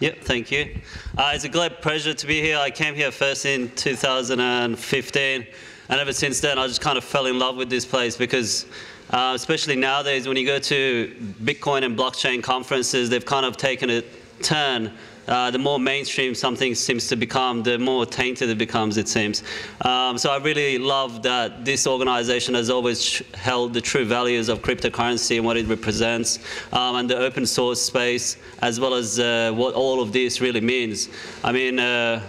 Yep, thank you. Uh, it's a great pleasure to be here. I came here first in 2015, and ever since then, I just kind of fell in love with this place because, uh, especially nowadays, when you go to Bitcoin and blockchain conferences, they've kind of taken a turn uh, the more mainstream something seems to become, the more tainted it becomes, it seems. Um, so I really love that this organization has always held the true values of cryptocurrency and what it represents, um, and the open source space, as well as uh, what all of this really means. I mean, uh,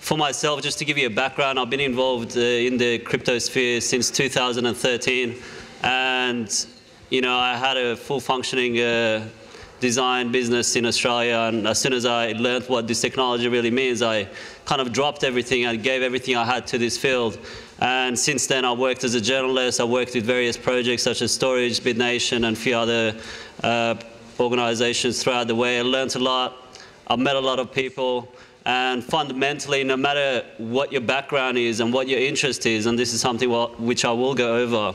for myself, just to give you a background, I've been involved uh, in the crypto sphere since 2013, and you know, I had a full functioning uh, design business in Australia. And as soon as I learned what this technology really means, I kind of dropped everything and gave everything I had to this field. And since then, I've worked as a journalist. I've worked with various projects such as Storj, BitNation, and a few other uh, organizations throughout the way. I learned a lot. I met a lot of people. And fundamentally, no matter what your background is and what your interest is, and this is something which I will go over,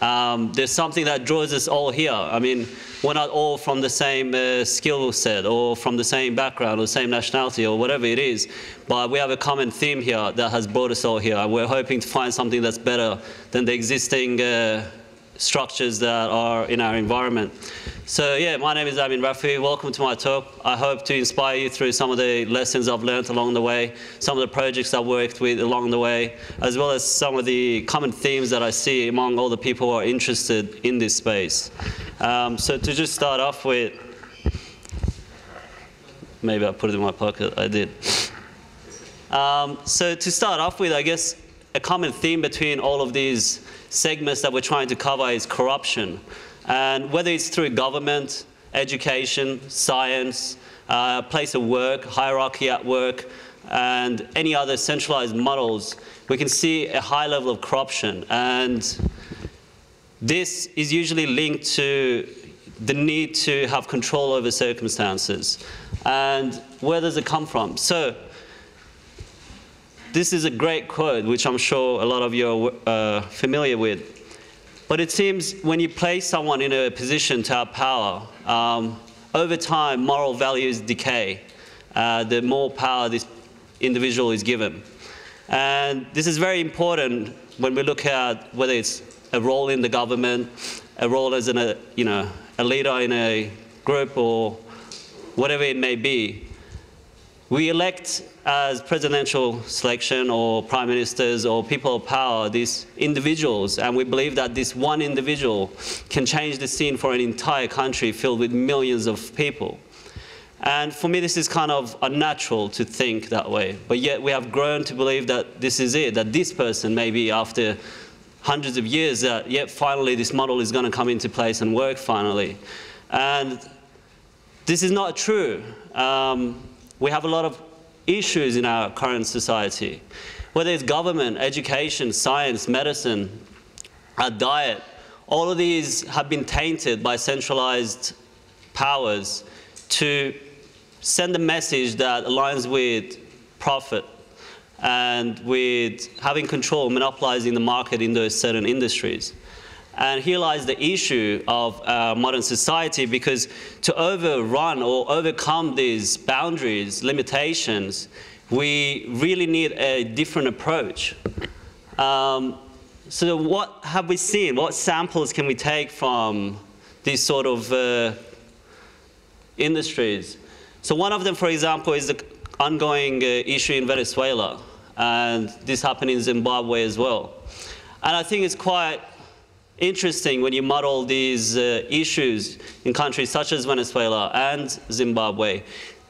um, there's something that draws us all here. I mean, we're not all from the same uh, skill set or from the same background or the same nationality or whatever it is, but we have a common theme here that has brought us all here. We're hoping to find something that's better than the existing uh, structures that are in our environment. So yeah, my name is Amin Rafiee. Welcome to my talk. I hope to inspire you through some of the lessons I've learned along the way, some of the projects I've worked with along the way, as well as some of the common themes that I see among all the people who are interested in this space. Um, so to just start off with, maybe I put it in my pocket, I did. Um, so to start off with, I guess a common theme between all of these segments that we're trying to cover is corruption. And whether it's through government, education, science, uh, place of work, hierarchy at work, and any other centralized models, we can see a high level of corruption. And this is usually linked to the need to have control over circumstances. And where does it come from? So, this is a great quote, which I'm sure a lot of you are uh, familiar with. But it seems when you place someone in a position to have power, um, over time, moral values decay. Uh, the more power this individual is given. And this is very important when we look at whether it's a role in the government, a role as an, a, you know, a leader in a group or whatever it may be. We elect as presidential selection or prime ministers or people of power these individuals and we believe that this one individual can change the scene for an entire country filled with millions of people. And for me, this is kind of unnatural to think that way. But yet we have grown to believe that this is it, that this person maybe after hundreds of years, that yet finally this model is going to come into place and work finally. And this is not true. Um, we have a lot of issues in our current society, whether it's government, education, science, medicine, our diet, all of these have been tainted by centralized powers to send a message that aligns with profit and with having control, monopolizing the market in those certain industries. And here lies the issue of uh, modern society because to overrun or overcome these boundaries, limitations, we really need a different approach. Um, so what have we seen? What samples can we take from these sort of uh, industries? So one of them, for example, is the ongoing uh, issue in Venezuela. And this happened in Zimbabwe as well. And I think it's quite interesting when you model these uh, issues in countries such as Venezuela and Zimbabwe.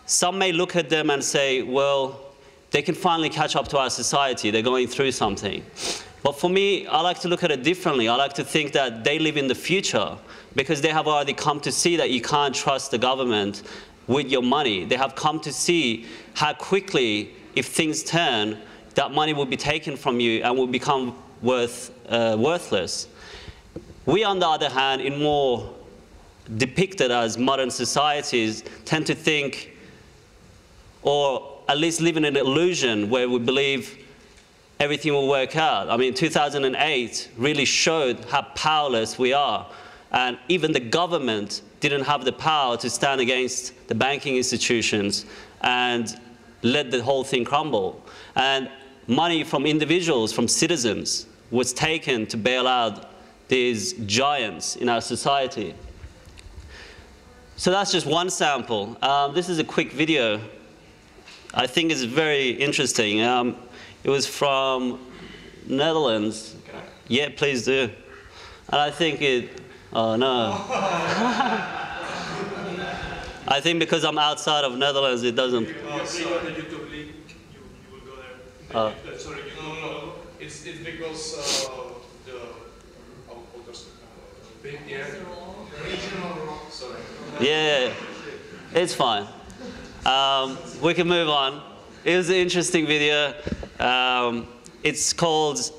Some may look at them and say, well, they can finally catch up to our society. They're going through something. But for me, I like to look at it differently. I like to think that they live in the future because they have already come to see that you can't trust the government with your money. They have come to see how quickly, if things turn, that money will be taken from you and will become worth, uh, worthless. We, on the other hand, in more depicted as modern societies, tend to think, or at least live in an illusion where we believe everything will work out. I mean, 2008 really showed how powerless we are. And even the government didn't have the power to stand against the banking institutions and let the whole thing crumble. And money from individuals, from citizens, was taken to bail out these giants in our society. So that's just one sample. Um, this is a quick video. I think it's very interesting. Um, it was from Netherlands. Yeah, please do. And I think it, oh no. I think because I'm outside of Netherlands, it doesn't. See on the YouTube link, you, you will go there. Uh. sorry, you no, no. It's, it's because uh, the how, how does uh, yeah. Yeah, it's fine. Um, we can move on. It was an interesting video. Um, it's called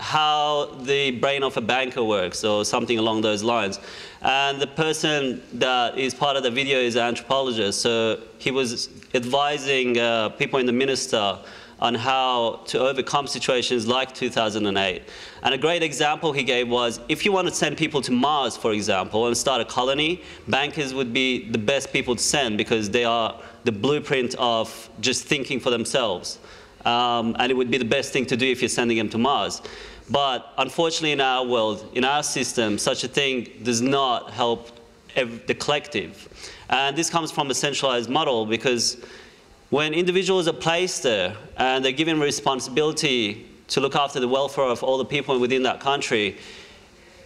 How the Brain of a Banker Works, or something along those lines. And the person that is part of the video is an anthropologist. So he was advising uh, people in the minister on how to overcome situations like 2008. And a great example he gave was if you want to send people to Mars, for example, and start a colony, bankers would be the best people to send because they are the blueprint of just thinking for themselves. Um, and it would be the best thing to do if you're sending them to Mars. But unfortunately, in our world, in our system, such a thing does not help the collective. And this comes from a centralized model because when individuals are placed there and they're given responsibility to look after the welfare of all the people within that country,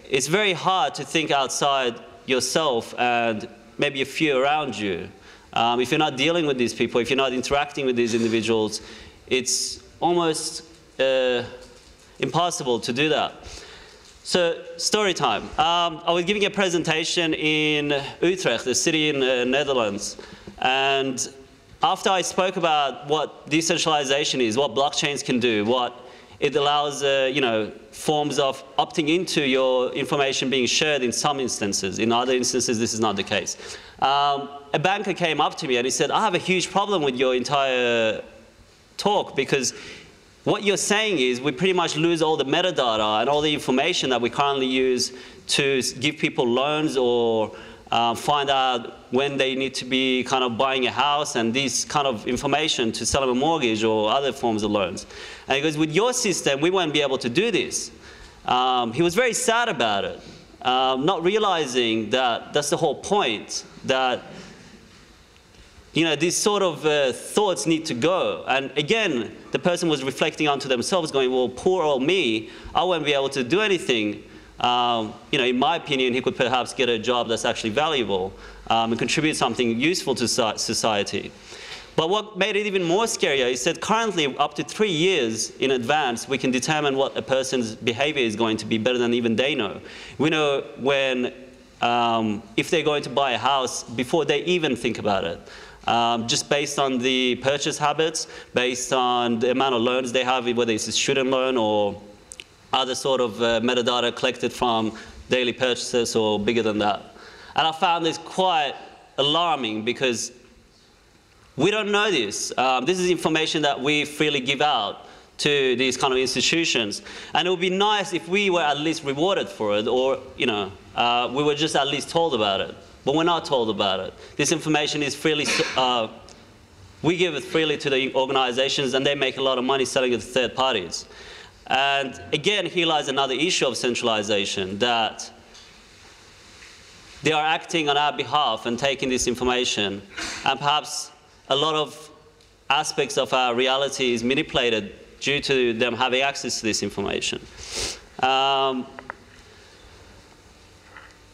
it's very hard to think outside yourself and maybe a few around you. Um, if you're not dealing with these people, if you're not interacting with these individuals, it's almost uh, impossible to do that. So, story time. Um, I was giving a presentation in Utrecht, a city in the Netherlands, and after I spoke about what decentralization is, what blockchains can do, what it allows, uh, you know, forms of opting into your information being shared in some instances. In other instances, this is not the case. Um, a banker came up to me and he said, I have a huge problem with your entire talk because what you're saying is we pretty much lose all the metadata and all the information that we currently use to give people loans or uh, find out when they need to be kind of buying a house and this kind of information to sell them a mortgage or other forms of loans. And he goes, with your system, we won't be able to do this. Um, he was very sad about it, um, not realizing that that's the whole point, that you know, these sort of uh, thoughts need to go. And again, the person was reflecting onto themselves, going, well, poor old me, I won't be able to do anything. Um, you know, in my opinion, he could perhaps get a job that's actually valuable um, and contribute something useful to society. But what made it even more scarier is that currently, up to three years in advance, we can determine what a person's behavior is going to be better than even they know. We know when, um, if they're going to buy a house before they even think about it. Um, just based on the purchase habits, based on the amount of loans they have, whether it's a student loan or other sort of uh, metadata collected from daily purchases or bigger than that. And I found this quite alarming because we don't know this. Um, this is information that we freely give out to these kind of institutions. And it would be nice if we were at least rewarded for it or, you know, uh, we were just at least told about it. But we're not told about it. This information is freely, uh, we give it freely to the organizations and they make a lot of money selling it to third parties. And again, here lies another issue of centralization that they are acting on our behalf and taking this information. And perhaps a lot of aspects of our reality is manipulated due to them having access to this information. Um,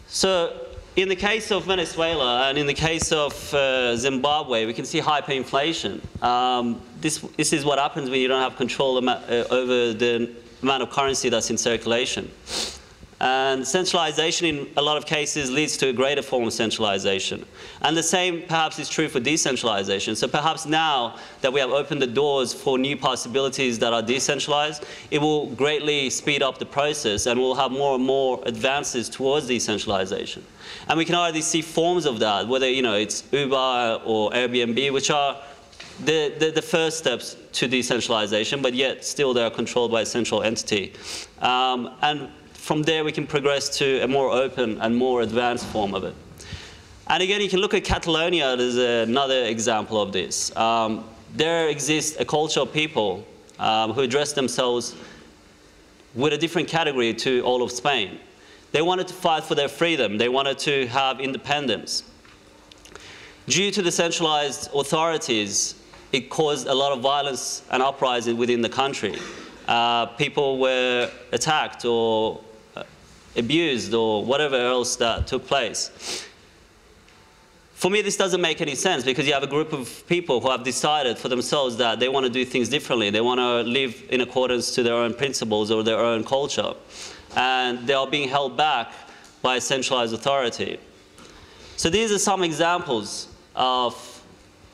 so, in the case of Venezuela and in the case of uh, Zimbabwe, we can see hyperinflation. Um, this, this is what happens when you don't have control uh, over the amount of currency that's in circulation. And centralization in a lot of cases leads to a greater form of centralization. And the same perhaps is true for decentralization. So perhaps now that we have opened the doors for new possibilities that are decentralized, it will greatly speed up the process and we'll have more and more advances towards decentralization. And we can already see forms of that, whether you know it's Uber or Airbnb, which are the, the, the first steps to decentralization, but yet still they are controlled by a central entity. Um, and from there we can progress to a more open and more advanced form of it. And again, you can look at Catalonia as another example of this. Um, there exists a culture of people um, who address themselves with a different category to all of Spain. They wanted to fight for their freedom. They wanted to have independence. Due to the centralized authorities, it caused a lot of violence and uprising within the country. Uh, people were attacked or abused or whatever else that took place. For me, this doesn't make any sense because you have a group of people who have decided for themselves that they want to do things differently. They want to live in accordance to their own principles or their own culture. And they are being held back by a centralized authority. So these are some examples of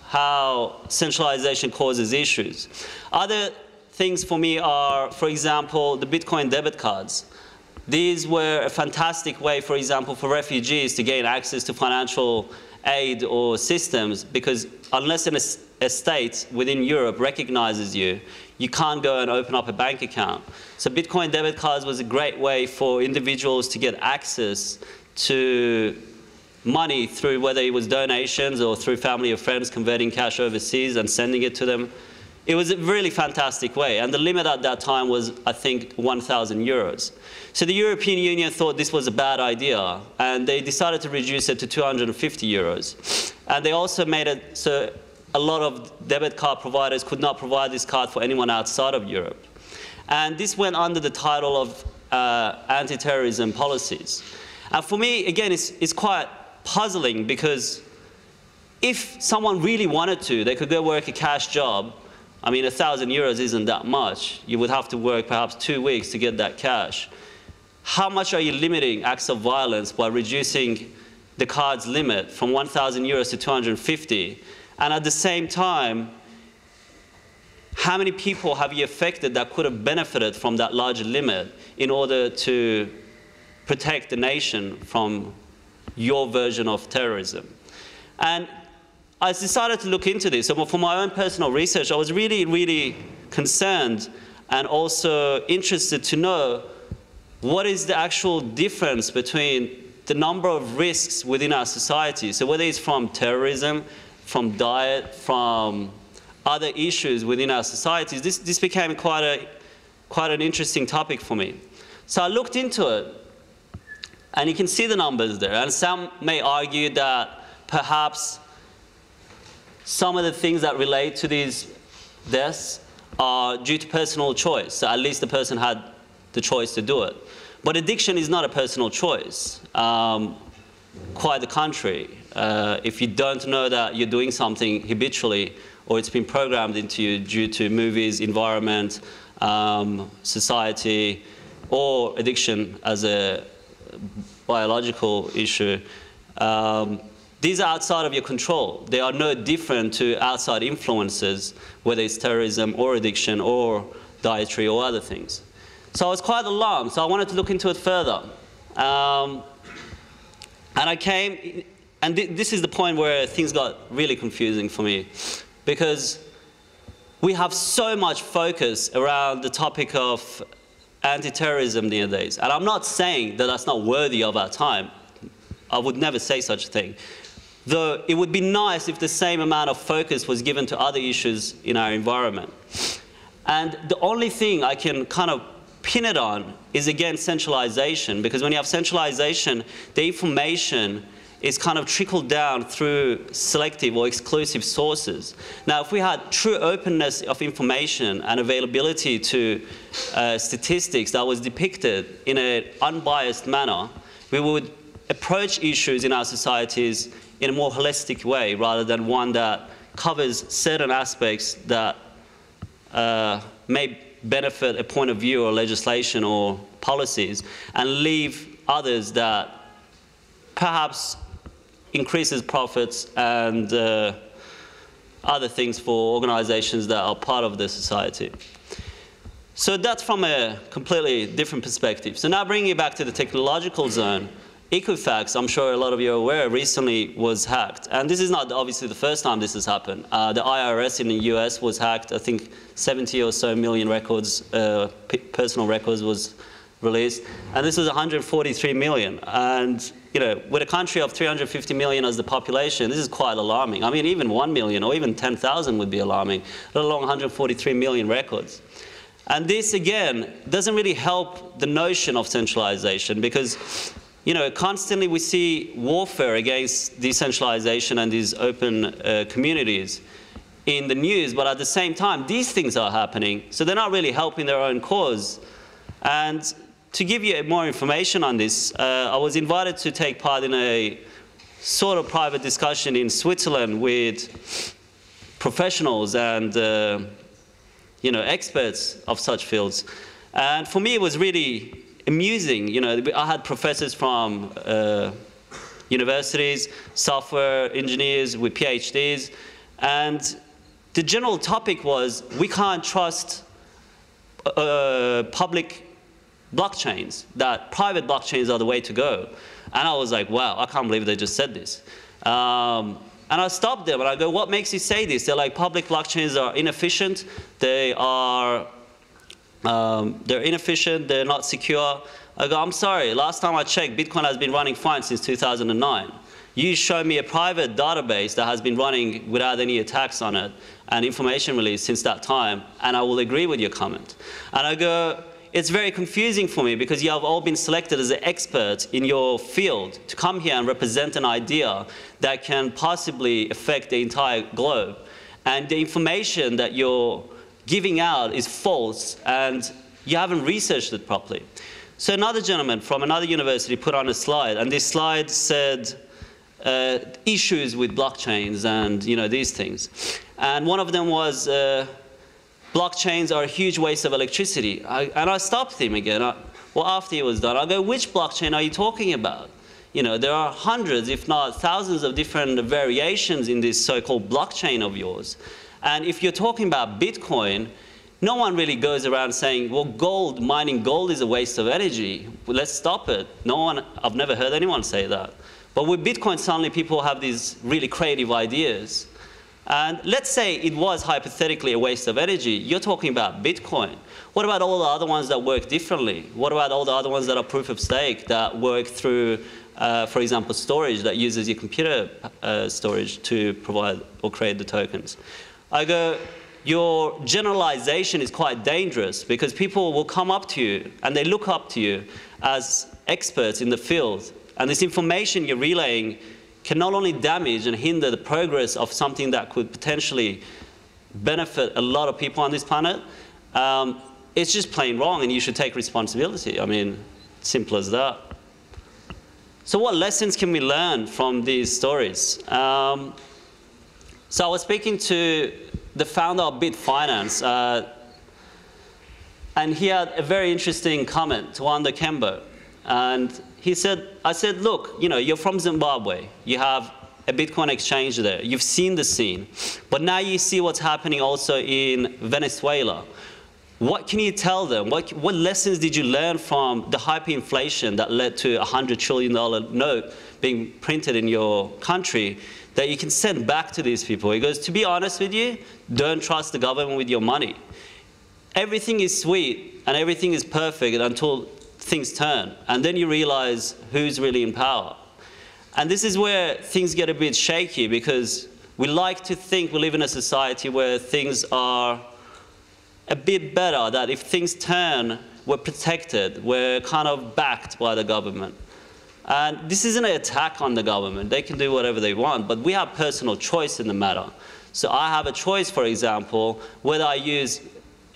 how centralization causes issues. Other things for me are, for example, the Bitcoin debit cards. These were a fantastic way, for example, for refugees to gain access to financial aid or systems because unless an a state within Europe recognizes you, you can't go and open up a bank account. So Bitcoin debit cards was a great way for individuals to get access to money through whether it was donations or through family or friends converting cash overseas and sending it to them. It was a really fantastic way, and the limit at that time was, I think, 1,000 euros. So the European Union thought this was a bad idea, and they decided to reduce it to 250 euros. And they also made it so a lot of debit card providers could not provide this card for anyone outside of Europe. And this went under the title of uh, anti-terrorism policies. And for me, again, it's, it's quite puzzling because if someone really wanted to, they could go work a cash job I mean, a thousand euros isn't that much. You would have to work perhaps two weeks to get that cash. How much are you limiting acts of violence by reducing the card's limit from 1,000 euros to 250? And at the same time, how many people have you affected that could have benefited from that larger limit in order to protect the nation from your version of terrorism? And I decided to look into this. So for my own personal research, I was really, really concerned and also interested to know what is the actual difference between the number of risks within our society. So whether it's from terrorism, from diet, from other issues within our societies, this, this became quite, a, quite an interesting topic for me. So I looked into it, and you can see the numbers there. And some may argue that perhaps some of the things that relate to these deaths are due to personal choice. So at least the person had the choice to do it. But addiction is not a personal choice. Um, quite the contrary. Uh, if you don't know that you're doing something habitually or it's been programmed into you due to movies, environment, um, society, or addiction as a biological issue, um, these are outside of your control. They are no different to outside influences, whether it's terrorism or addiction or dietary or other things. So I was quite alarmed, so I wanted to look into it further. Um, and I came, and th this is the point where things got really confusing for me, because we have so much focus around the topic of anti-terrorism these days. And I'm not saying that that's not worthy of our time. I would never say such a thing. Though it would be nice if the same amount of focus was given to other issues in our environment. And the only thing I can kind of pin it on is again centralization, because when you have centralization, the information is kind of trickled down through selective or exclusive sources. Now, if we had true openness of information and availability to uh, statistics that was depicted in an unbiased manner, we would approach issues in our societies in a more holistic way rather than one that covers certain aspects that uh, may benefit a point of view or legislation or policies and leave others that perhaps increases profits and uh, other things for organizations that are part of the society. So that's from a completely different perspective. So now bringing it back to the technological zone, Equifax, I'm sure a lot of you are aware, recently was hacked. And this is not obviously the first time this has happened. Uh, the IRS in the US was hacked. I think 70 or so million records, uh, personal records was released. And this is 143 million. And you know, with a country of 350 million as the population, this is quite alarming. I mean, even 1 million or even 10,000 would be alarming, let alone 143 million records. And this, again, doesn't really help the notion of centralization because, you know, constantly we see warfare against decentralization and these open uh, communities in the news, but at the same time, these things are happening, so they're not really helping their own cause. And to give you more information on this, uh, I was invited to take part in a sort of private discussion in Switzerland with professionals and uh, you know experts of such fields. And for me, it was really amusing. You know, I had professors from uh, universities, software engineers with PhDs, and the general topic was we can't trust uh, public blockchains, that private blockchains are the way to go. And I was like, wow, I can't believe they just said this. Um, and I stopped them and I go, what makes you say this? They're like, public blockchains are inefficient, they are, um, they're inefficient, they're not secure. I go, I'm sorry, last time I checked, Bitcoin has been running fine since 2009. You show me a private database that has been running without any attacks on it and information released since that time, and I will agree with your comment. And I go, it's very confusing for me because you have all been selected as an expert in your field to come here and represent an idea that can possibly affect the entire globe. And the information that you're giving out is false and you haven't researched it properly. So another gentleman from another university put on a slide and this slide said uh, issues with blockchains and you know these things. And one of them was uh, blockchains are a huge waste of electricity. I, and I stopped him again. I, well, after he was done, I go, which blockchain are you talking about? You know, there are hundreds, if not thousands of different variations in this so-called blockchain of yours. And if you're talking about Bitcoin, no one really goes around saying, well, gold, mining gold is a waste of energy. Well, let's stop it. No one, I've never heard anyone say that. But with Bitcoin, suddenly people have these really creative ideas. And let's say it was hypothetically a waste of energy. You're talking about Bitcoin. What about all the other ones that work differently? What about all the other ones that are proof of stake that work through, uh, for example, storage that uses your computer uh, storage to provide or create the tokens? I go, your generalization is quite dangerous because people will come up to you and they look up to you as experts in the field. And this information you're relaying can not only damage and hinder the progress of something that could potentially benefit a lot of people on this planet, um, it's just plain wrong and you should take responsibility. I mean, simple as that. So what lessons can we learn from these stories? Um, so I was speaking to the founder of Bitfinance, uh, and he had a very interesting comment, Tawanda Kembo. And he said, I said, look, you know, you're from Zimbabwe. You have a Bitcoin exchange there. You've seen the scene. But now you see what's happening also in Venezuela. What can you tell them? What, what lessons did you learn from the hyperinflation that led to a $100 trillion note being printed in your country that you can send back to these people? He goes, to be honest with you, don't trust the government with your money. Everything is sweet and everything is perfect until things turn. And then you realize who's really in power. And this is where things get a bit shaky because we like to think we live in a society where things are a bit better, that if things turn, we're protected, we're kind of backed by the government. And this isn't an attack on the government. They can do whatever they want, but we have personal choice in the matter. So I have a choice, for example, whether I use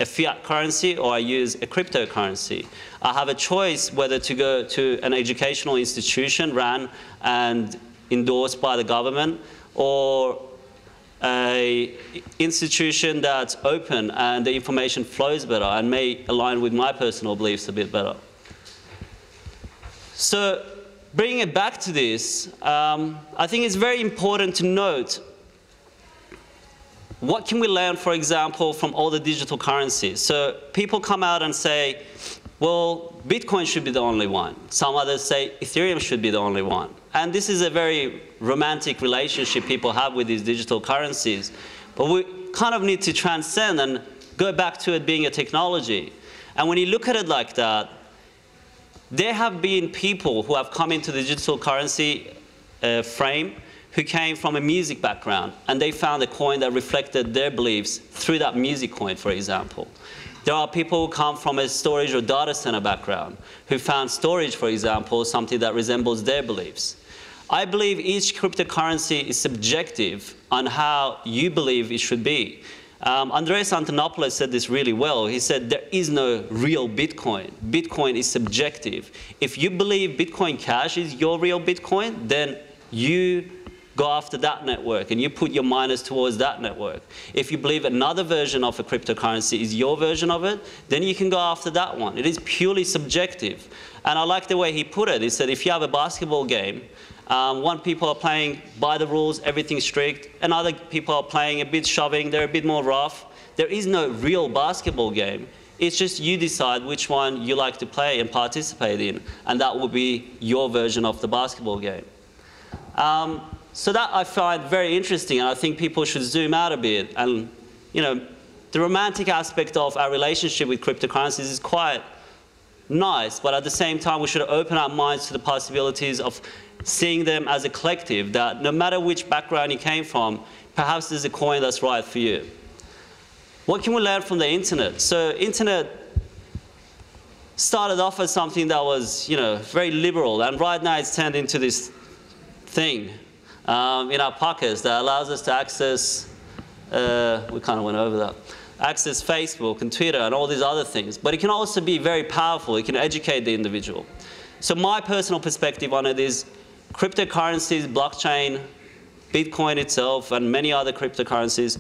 a fiat currency or I use a cryptocurrency. I have a choice whether to go to an educational institution run and endorsed by the government or a institution that's open and the information flows better and may align with my personal beliefs a bit better. So bringing it back to this, um, I think it's very important to note what can we learn, for example, from all the digital currencies? So people come out and say, well, Bitcoin should be the only one. Some others say Ethereum should be the only one. And this is a very romantic relationship people have with these digital currencies. But we kind of need to transcend and go back to it being a technology. And when you look at it like that, there have been people who have come into the digital currency uh, frame who came from a music background and they found a coin that reflected their beliefs through that music coin, for example. There are people who come from a storage or data center background who found Storj, for example, something that resembles their beliefs. I believe each cryptocurrency is subjective on how you believe it should be. Um, Andreas Antonopoulos said this really well. He said there is no real Bitcoin. Bitcoin is subjective. If you believe Bitcoin Cash is your real Bitcoin, then you go after that network and you put your miners towards that network. If you believe another version of a cryptocurrency is your version of it, then you can go after that one. It is purely subjective. And I like the way he put it. He said if you have a basketball game, um, one people are playing by the rules, everything strict, and other people are playing a bit shoving, they're a bit more rough. There is no real basketball game. It's just you decide which one you like to play and participate in, and that will be your version of the basketball game. Um, so that I find very interesting, and I think people should zoom out a bit. And, you know, the romantic aspect of our relationship with cryptocurrencies is quite nice, but at the same time, we should open our minds to the possibilities of seeing them as a collective, that no matter which background you came from, perhaps there's a coin that's right for you. What can we learn from the internet? So internet started off as something that was, you know, very liberal, and right now it's turned into this thing um, in our pockets that allows us to access, uh, we kind of went over that, access Facebook and Twitter and all these other things. But it can also be very powerful. It can educate the individual. So my personal perspective on it is cryptocurrencies, blockchain, Bitcoin itself, and many other cryptocurrencies,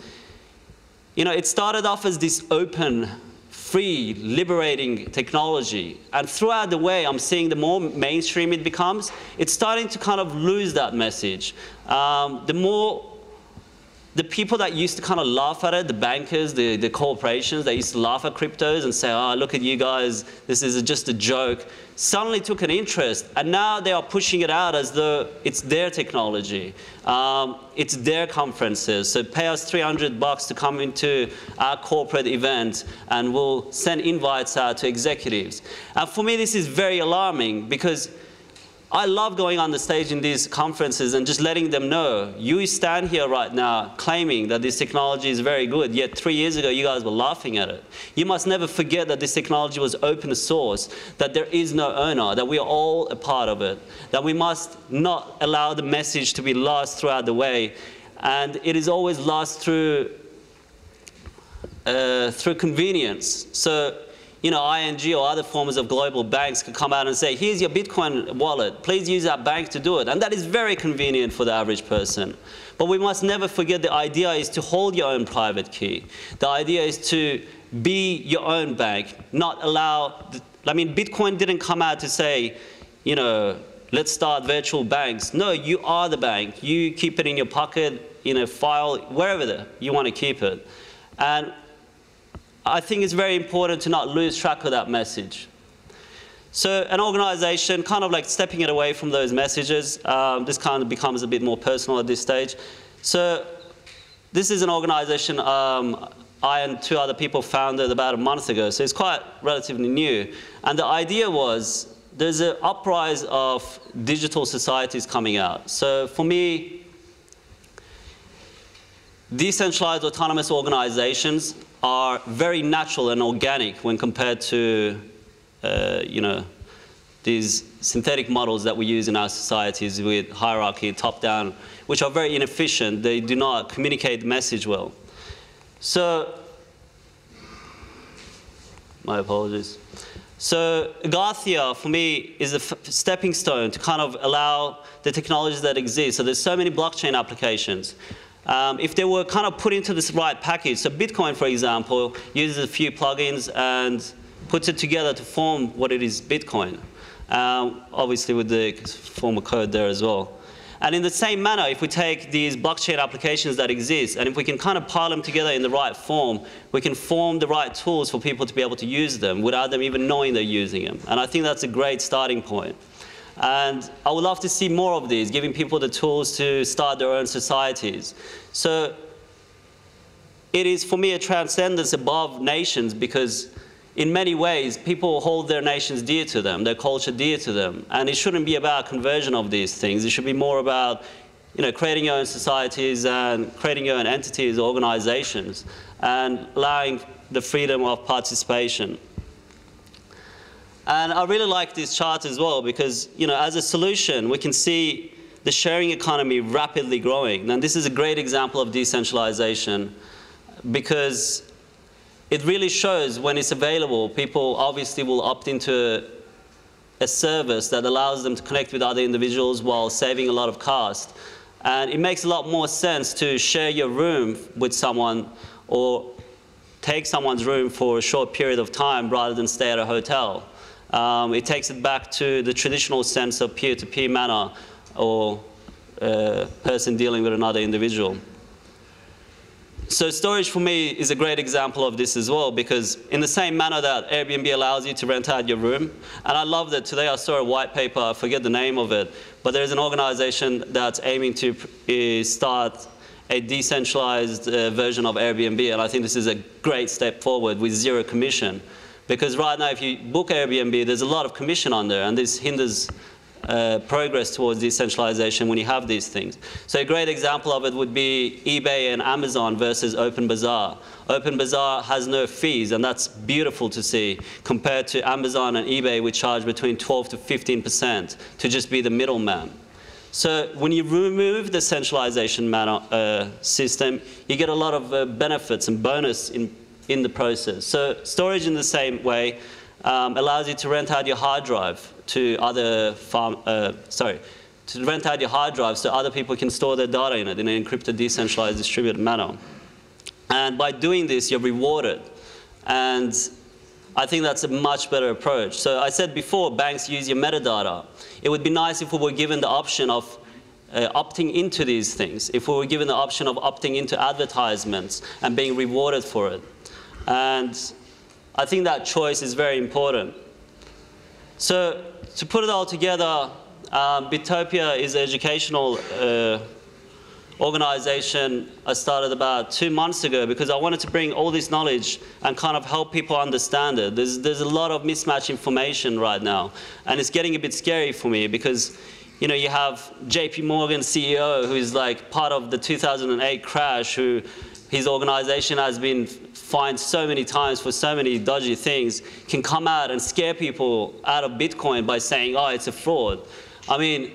you know, it started off as this open free, liberating technology. And throughout the way, I'm seeing the more mainstream it becomes, it's starting to kind of lose that message. Um, the more the people that used to kind of laugh at it, the bankers, the, the corporations, they used to laugh at cryptos and say, oh, look at you guys, this is just a joke, suddenly took an interest. And now they are pushing it out as though it's their technology. Um, it's their conferences. So pay us 300 bucks to come into our corporate event and we'll send invites out to executives. And for me, this is very alarming because I love going on the stage in these conferences and just letting them know, you stand here right now claiming that this technology is very good, yet three years ago you guys were laughing at it. You must never forget that this technology was open source, that there is no owner, that we are all a part of it, that we must not allow the message to be lost throughout the way. And it is always lost through, uh, through convenience. So you know, ING or other forms of global banks could come out and say, here's your Bitcoin wallet, please use our bank to do it. And that is very convenient for the average person. But we must never forget the idea is to hold your own private key. The idea is to be your own bank, not allow, I mean, Bitcoin didn't come out to say, you know, let's start virtual banks. No, you are the bank. You keep it in your pocket, in a file, wherever you want to keep it. And I think it's very important to not lose track of that message. So an organization, kind of like stepping it away from those messages, um, this kind of becomes a bit more personal at this stage. So this is an organization um, I and two other people founded about a month ago, so it's quite relatively new. And the idea was there's an uprise of digital societies coming out. So for me, decentralized autonomous organizations are very natural and organic when compared to, uh, you know, these synthetic models that we use in our societies with hierarchy, top-down, which are very inefficient. They do not communicate the message well. So, my apologies. So Agathia, for me, is a stepping stone to kind of allow the technologies that exist. So there's so many blockchain applications um, if they were kind of put into this right package, so Bitcoin, for example, uses a few plugins and puts it together to form what it is Bitcoin, um, obviously with the formal code there as well. And in the same manner, if we take these blockchain applications that exist, and if we can kind of pile them together in the right form, we can form the right tools for people to be able to use them without them even knowing they're using them. And I think that's a great starting point. And I would love to see more of these, giving people the tools to start their own societies. So it is, for me, a transcendence above nations because in many ways, people hold their nations dear to them, their culture dear to them. And it shouldn't be about conversion of these things. It should be more about you know, creating your own societies and creating your own entities, organizations, and allowing the freedom of participation. And I really like this chart as well because, you know, as a solution, we can see the sharing economy rapidly growing. And this is a great example of decentralization because it really shows when it's available, people obviously will opt into a service that allows them to connect with other individuals while saving a lot of cost. And it makes a lot more sense to share your room with someone or take someone's room for a short period of time rather than stay at a hotel. Um, it takes it back to the traditional sense of peer-to-peer -peer manner or uh, person dealing with another individual. So Storj for me is a great example of this as well because in the same manner that Airbnb allows you to rent out your room, and I love that today I saw a white paper, I forget the name of it, but there's an organization that's aiming to uh, start a decentralized uh, version of Airbnb, and I think this is a great step forward with zero commission. Because right now, if you book Airbnb, there's a lot of commission on there, and this hinders uh, progress towards decentralization when you have these things. So a great example of it would be eBay and Amazon versus OpenBazaar. OpenBazaar has no fees, and that's beautiful to see, compared to Amazon and eBay, which charge between 12 to 15% to just be the middleman. So when you remove the centralization uh, system, you get a lot of uh, benefits and bonus in, in the process. So Storj in the same way um, allows you to rent out your hard drive to other farm, uh, sorry, to rent out your hard drive so other people can store their data in it in an encrypted, decentralized, distributed manner. And by doing this, you're rewarded. And I think that's a much better approach. So I said before, banks use your metadata. It would be nice if we were given the option of uh, opting into these things, if we were given the option of opting into advertisements and being rewarded for it. And I think that choice is very important. So to put it all together, um, Bitopia is an educational uh, organization I started about two months ago because I wanted to bring all this knowledge and kind of help people understand it. There's, there's a lot of mismatch information right now, and it's getting a bit scary for me because you know, you have JP Morgan CEO who's like part of the 2008 crash who his organization has been fined so many times for so many dodgy things, can come out and scare people out of Bitcoin by saying, oh, it's a fraud. I mean,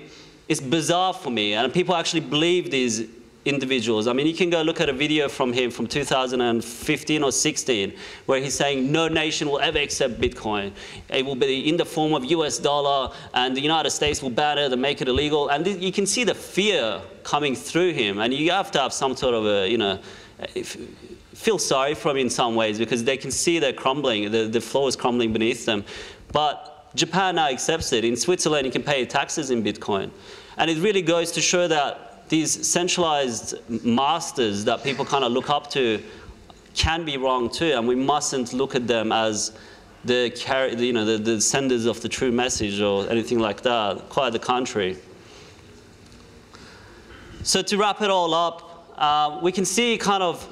it's bizarre for me, and people actually believe these individuals. I mean, you can go look at a video from him from 2015 or 16, where he's saying no nation will ever accept Bitcoin. It will be in the form of US dollar, and the United States will ban it and make it illegal. And you can see the fear coming through him, and you have to have some sort of a, you know, feel sorry for them in some ways because they can see they're crumbling, the, the floor is crumbling beneath them. But Japan now accepts it. In Switzerland, you can pay taxes in Bitcoin. And it really goes to show that these centralized masters that people kind of look up to can be wrong too, and we mustn't look at them as the, you know, the, the senders of the true message or anything like that. Quite the contrary. So to wrap it all up, uh, we can see kind of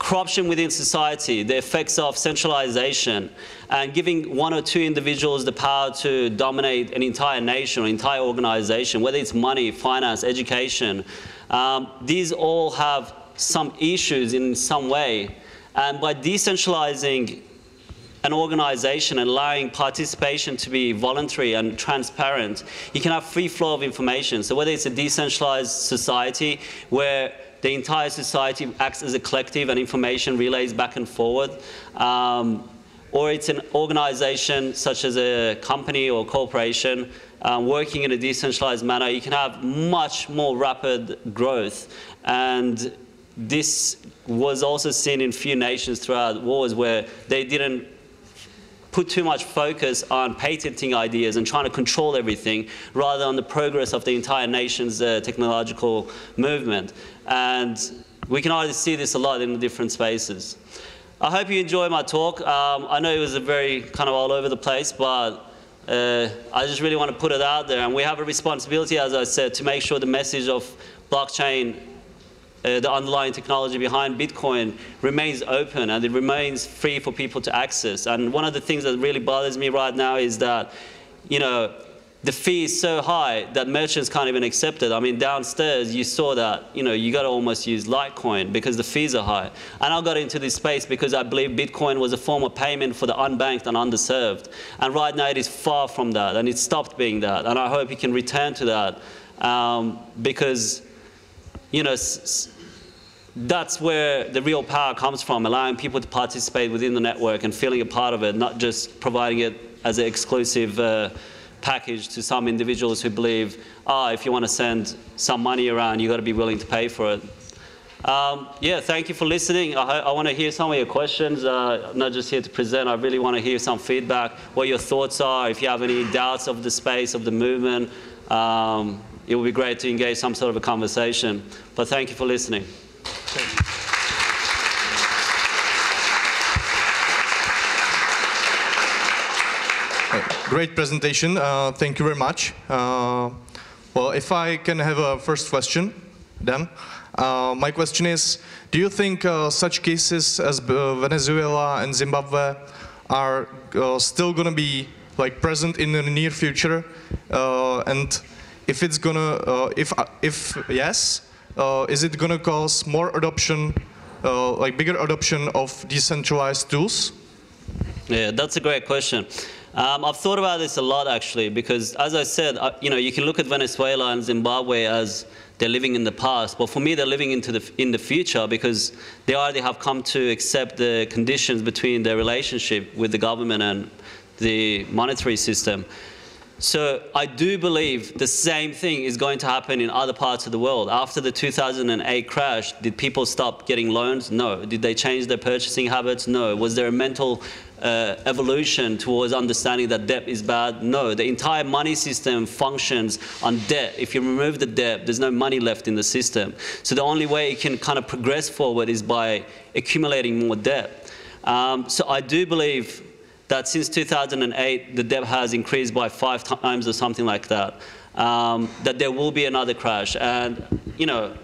corruption within society, the effects of centralization, and giving one or two individuals the power to dominate an entire nation or entire organization, whether it's money, finance, education. Um, these all have some issues in some way. And by decentralizing an organization and allowing participation to be voluntary and transparent, you can have free flow of information. So whether it's a decentralized society where the entire society acts as a collective and information relays back and forward. Um, or it's an organization such as a company or corporation um, working in a decentralized manner, you can have much more rapid growth. And this was also seen in few nations throughout wars where they didn't put too much focus on patenting ideas and trying to control everything rather than the progress of the entire nation's uh, technological movement. And we can already see this a lot in different spaces. I hope you enjoy my talk. Um, I know it was a very kind of all over the place, but uh, I just really want to put it out there. And we have a responsibility, as I said, to make sure the message of blockchain uh, the underlying technology behind Bitcoin remains open and it remains free for people to access. And one of the things that really bothers me right now is that, you know, the fee is so high that merchants can't even accept it. I mean, downstairs you saw that, you know, you got to almost use Litecoin because the fees are high. And I got into this space because I believe Bitcoin was a form of payment for the unbanked and underserved. And right now it is far from that, and it stopped being that. And I hope it can return to that um, because, you know, that's where the real power comes from, allowing people to participate within the network and feeling a part of it, not just providing it as an exclusive uh, package to some individuals who believe, ah, oh, if you want to send some money around, you've got to be willing to pay for it. Um, yeah, thank you for listening. I, I want to hear some of your questions. Uh, I'm not just here to present. I really want to hear some feedback, what your thoughts are, if you have any doubts of the space, of the movement. Um, it would be great to engage some sort of a conversation. But thank you for listening. Great presentation. Uh, thank you very much. Uh, well, if I can have a first question, then. Uh, my question is, do you think uh, such cases as uh, Venezuela and Zimbabwe are uh, still going to be like present in the near future? and if it's gonna, if if yes, uh, is it going to cause more adoption, uh, like bigger adoption of decentralized tools? Yeah, that's a great question. Um, I've thought about this a lot actually, because as I said, uh, you know, you can look at Venezuela and Zimbabwe as they're living in the past, but for me, they're living into the in the future because they already have come to accept the conditions between their relationship with the government and the monetary system. So I do believe the same thing is going to happen in other parts of the world. After the 2008 crash, did people stop getting loans? No. Did they change their purchasing habits? No. Was there a mental uh, evolution towards understanding that debt is bad? No. The entire money system functions on debt. If you remove the debt, there's no money left in the system. So the only way it can kind of progress forward is by accumulating more debt. Um, so I do believe that since 2008, the debt has increased by five times or something like that, um, that there will be another crash. And, you know,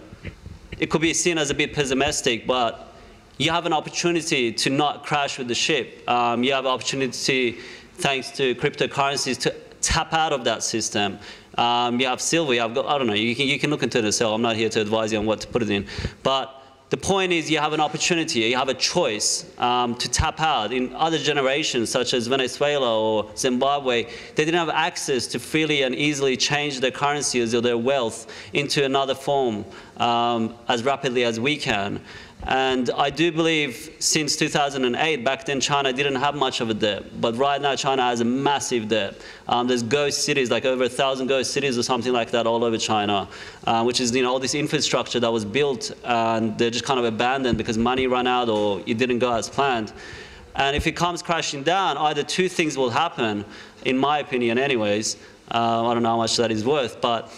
it could be seen as a bit pessimistic, but you have an opportunity to not crash with the ship. Um, you have an opportunity, thanks to cryptocurrencies, to tap out of that system. Um, you have silver, you have, I don't know, you can, you can look into the cell. I'm not here to advise you on what to put it in. But the point is you have an opportunity, you have a choice um, to tap out. In other generations, such as Venezuela or Zimbabwe, they didn't have access to freely and easily change their currencies or their wealth into another form um, as rapidly as we can. And I do believe since 2008, back then China didn't have much of a debt, but right now China has a massive debt. Um, there's ghost cities, like over a thousand ghost cities or something like that all over China, uh, which is you know all this infrastructure that was built and they're just kind of abandoned because money ran out or it didn't go as planned. And if it comes crashing down, either two things will happen, in my opinion anyways. Uh, I don't know how much that is worth, but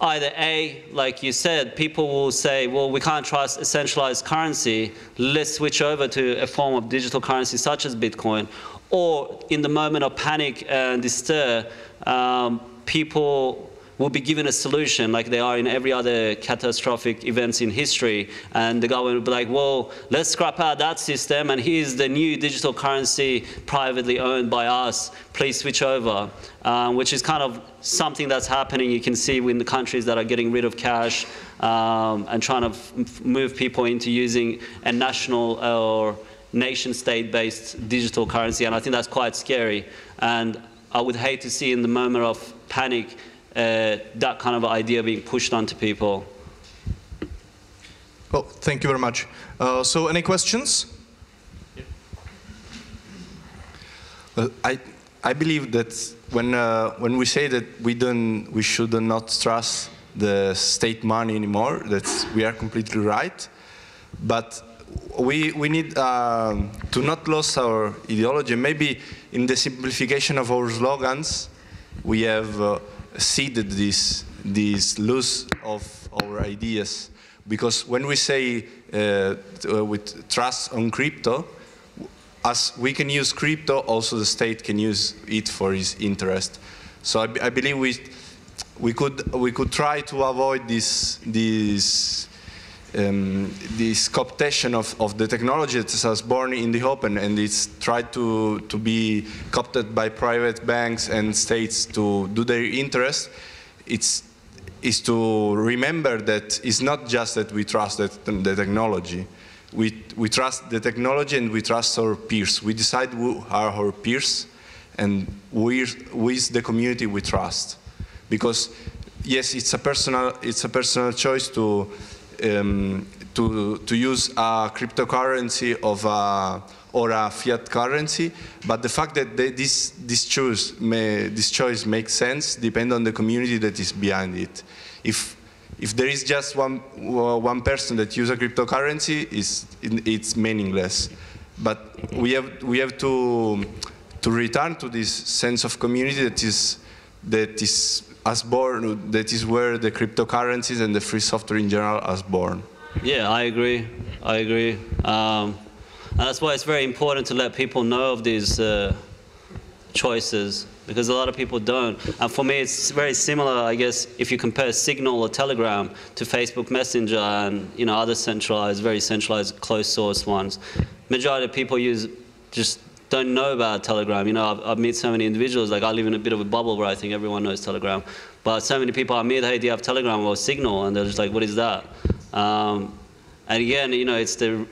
either A, like you said, people will say, well, we can't trust a centralized currency, let's switch over to a form of digital currency such as Bitcoin. Or in the moment of panic and despair, um, people will be given a solution like they are in every other catastrophic events in history. And the government will be like, well, let's scrap out that system and here's the new digital currency privately owned by us. Please switch over, um, which is kind of something that's happening. You can see in the countries that are getting rid of cash um, and trying to move people into using a national or nation state based digital currency. And I think that's quite scary. And I would hate to see in the moment of panic uh, that kind of idea being pushed onto people. Well, thank you very much. Uh, so, any questions? Well, I I believe that when uh, when we say that we don't we should not trust the state money anymore, that we are completely right. But we we need um, to not lose our ideology. Maybe in the simplification of our slogans, we have uh, seeded this, this loss of our ideas. Because when we say uh, uh, with trust on crypto, as we can use crypto, also the state can use it for its interest. So I, I believe we, we, could, we could try to avoid this, this um, this cooptation of, of the technology that was born in the open and it's tried to, to be coopted by private banks and states to do their interest, it's, is to remember that it's not just that we trust that, the technology. We, we trust the technology and we trust our peers. We decide who are our peers and who is, the community we trust. Because yes, it's a personal, it's a personal choice to, um, to, to use a cryptocurrency of a, or a fiat currency, but the fact that they, this, this, choice may, this choice makes sense depends on the community that is behind it. If, if there is just one, one person that uses a cryptocurrency, it's, it's meaningless. But we have, we have to, to return to this sense of community that is, that is as born, that is where the cryptocurrencies and the free software in general as born. Yeah, I agree. I agree. Um, and that's why it's very important to let people know of these uh, choices because a lot of people don't. And for me, it's very similar, I guess, if you compare Signal or Telegram to Facebook Messenger and you know other centralized, very centralized, closed source ones. Majority of people use just don't know about Telegram. You know, I've, I've met so many individuals, like I live in a bit of a bubble where I think everyone knows Telegram. But so many people I meet, hey, do you have Telegram or Signal? And they're just like, what is that? Um, and again, you know, it's the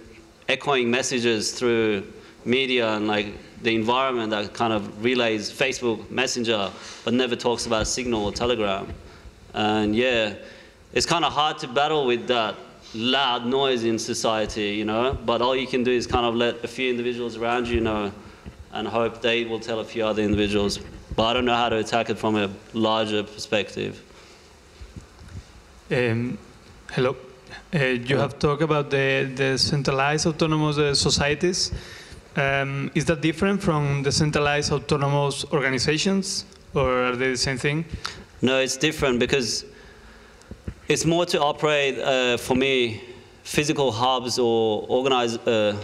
echoing messages through media and like the environment that kind of relays Facebook Messenger, but never talks about Signal or Telegram. And yeah, it's kind of hard to battle with that loud noise in society, you know, but all you can do is kind of let a few individuals around you know and hope they will tell a few other individuals. But I don't know how to attack it from a larger perspective. Um, hello. Uh, you have talked about the, the centralized autonomous uh, societies. Um, is that different from the centralized autonomous organizations, or are they the same thing? No, it's different because it's more to operate, uh, for me, physical hubs or organize, uh,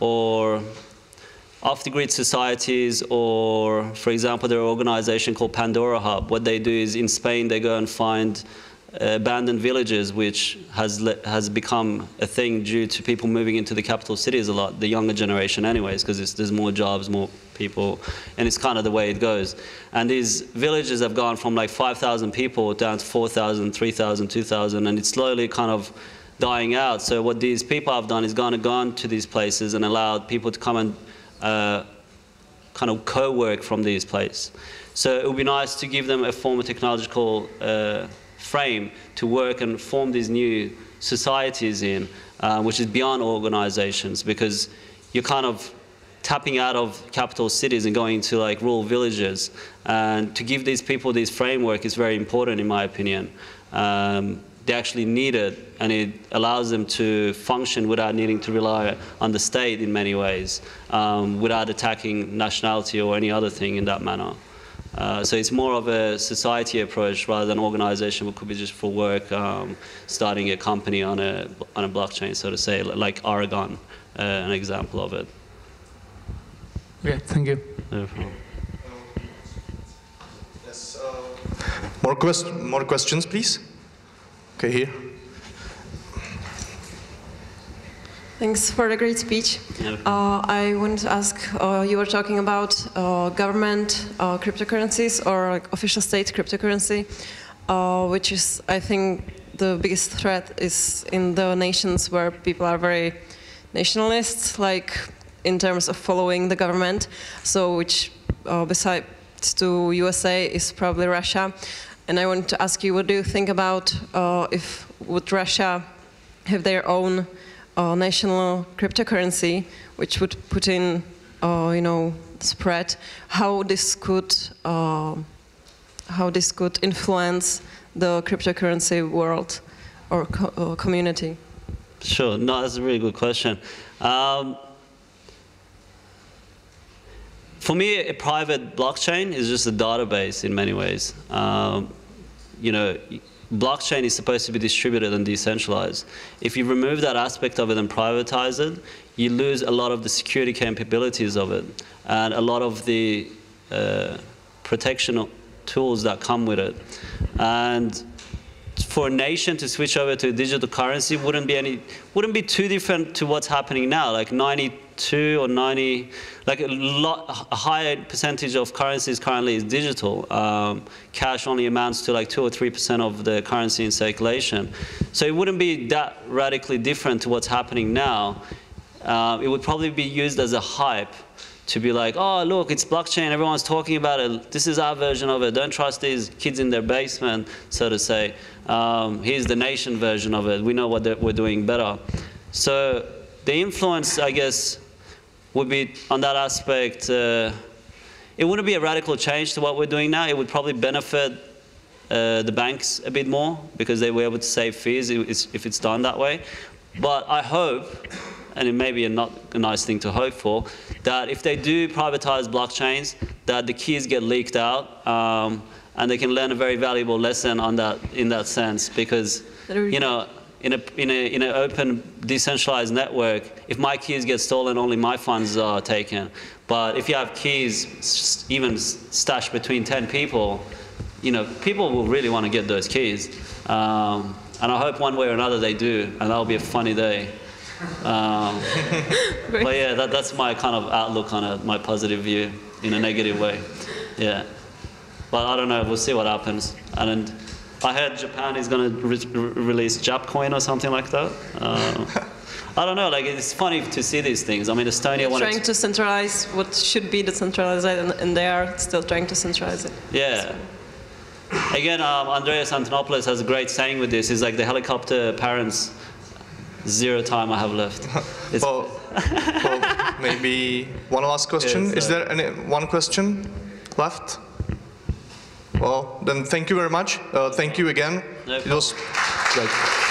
or off-the-grid societies, or, for example, there are an organization called Pandora Hub. What they do is in Spain, they go and find abandoned villages, which has, has become a thing due to people moving into the capital cities a lot, the younger generation anyways, because there's more jobs, more people, and it's kind of the way it goes. And these villages have gone from like 5,000 people down to 4,000, 3,000, 2,000, and it's slowly kind of dying out. So what these people have done is gone and gone to these places and allowed people to come and uh, kind of co-work from these places. So it would be nice to give them a form of technological uh, frame to work and form these new societies in, uh, which is beyond organizations because you're kind of tapping out of capital cities and going to like rural villages. And to give these people this framework is very important in my opinion. Um, they actually need it and it allows them to function without needing to rely on the state in many ways, um, without attacking nationality or any other thing in that manner. Uh, so it's more of a society approach rather than organization, which could be just for work, um, starting a company on a, on a blockchain, so to say, like Aragon, uh, an example of it. Okay, thank you. No yes, uh, more, quest more questions, please? Okay, here. Thanks for the great speech. Uh, I wanted to ask, uh, you were talking about uh, government uh, cryptocurrencies or like official state cryptocurrency, uh, which is, I think, the biggest threat is in the nations where people are very nationalists, like in terms of following the government. So, which uh, besides to USA is probably Russia. And I want to ask you, what do you think about if would Russia have their own uh, national cryptocurrency, which would put in, uh, you know, spread, how this could, uh, how this could influence the cryptocurrency world or co community? Sure, no, that's a really good question. Um, for me, a private blockchain is just a database in many ways. Um, you know, blockchain is supposed to be distributed and decentralized. If you remove that aspect of it and privatize it, you lose a lot of the security capabilities of it and a lot of the uh, protection tools that come with it. And for a nation to switch over to a digital currency wouldn't be any wouldn't be too different to what's happening now. Like 92 or 90, like a lot a higher percentage of currencies currently is digital. Um, cash only amounts to like two or three percent of the currency in circulation. So it wouldn't be that radically different to what's happening now. Uh, it would probably be used as a hype to be like, oh, look, it's blockchain, everyone's talking about it, this is our version of it, don't trust these kids in their basement, so to say. Um, here's the nation version of it, we know what we're doing better. So the influence, I guess, would be on that aspect, uh, it wouldn't be a radical change to what we're doing now, it would probably benefit uh, the banks a bit more because they were able to save fees if it's done that way. But I hope and it may be a not a nice thing to hope for, that if they do privatize blockchains, that the keys get leaked out, um, and they can learn a very valuable lesson on that in that sense, because you know. In a, in, a, in an open, decentralized network, if my keys get stolen, only my funds are taken. But if you have keys even stashed between 10 people, you know, people will really want to get those keys. Um, and I hope one way or another they do, and that'll be a funny day. Um, but yeah, that, that's my kind of outlook on it, my positive view in a negative way. Yeah. But I don't know, we'll see what happens. And I heard Japan is going to re release Japcoin or something like that. Um, I don't know, like it's funny to see these things. I mean, Estonia wanted trying to centralize what should be decentralized, and, and they are still trying to centralize it. Yeah. Again, um, Andreas Antonopoulos has a great saying with this. He's like the helicopter parents zero time I have left. well, well, maybe one last question. Yes, Is there any one question left? Well, then thank you very much. Uh, thank you again. No it was great.